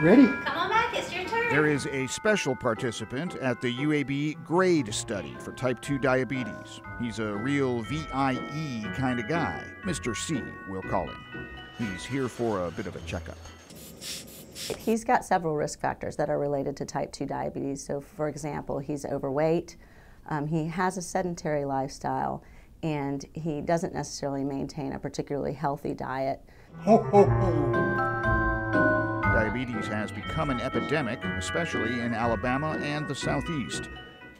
Ready? Come on back, it's your turn. There is a special participant at the UAB GRADE study for type 2 diabetes. He's a real VIE kind of guy. Mr. C, we'll call him. He's here for a bit of a checkup. He's got several risk factors that are related to type 2 diabetes. So, for example, he's overweight, um, he has a sedentary lifestyle, and he doesn't necessarily maintain a particularly healthy diet. Ho, ho, ho. Diabetes has become an epidemic, especially in Alabama and the Southeast.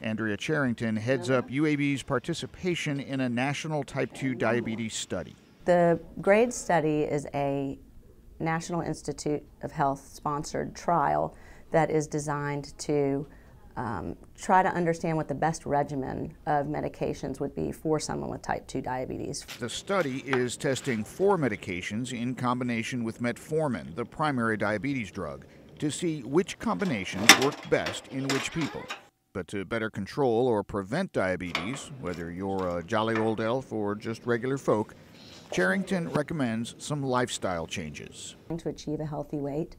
Andrea Cherrington heads up UAB's participation in a national type 2 diabetes study. The GRADE study is a National Institute of Health sponsored trial that is designed to um, try to understand what the best regimen of medications would be for someone with type 2 diabetes. The study is testing four medications in combination with metformin, the primary diabetes drug, to see which combinations work best in which people. But to better control or prevent diabetes, whether you're a jolly old elf or just regular folk, Cherrington recommends some lifestyle changes. To achieve a healthy weight,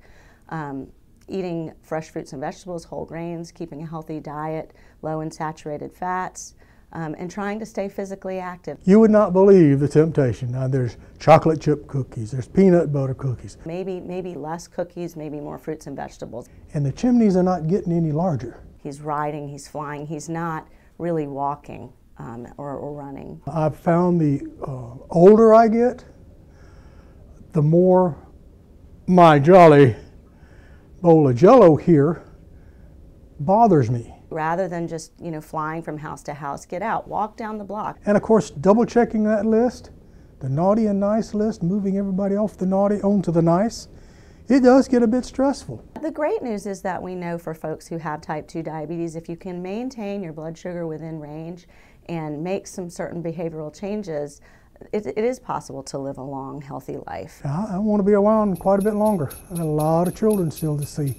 um, eating fresh fruits and vegetables, whole grains, keeping a healthy diet, low in saturated fats, um, and trying to stay physically active. You would not believe the temptation. Now there's chocolate chip cookies, there's peanut butter cookies, Maybe, maybe less cookies, maybe more fruits and vegetables. and the chimneys are not getting any larger. He's riding, he's flying, he's not really walking um, or, or running. I've found the uh, older I get, the more my jolly bowl of jello here bothers me. Rather than just, you know, flying from house to house, get out, walk down the block. And of course, double checking that list, the naughty and nice list, moving everybody off the naughty onto the nice, it does get a bit stressful. The great news is that we know for folks who have type 2 diabetes, if you can maintain your blood sugar within range and make some certain behavioral changes, it, it is possible to live a long, healthy life. I, I want to be around quite a bit longer. I got a lot of children still to see.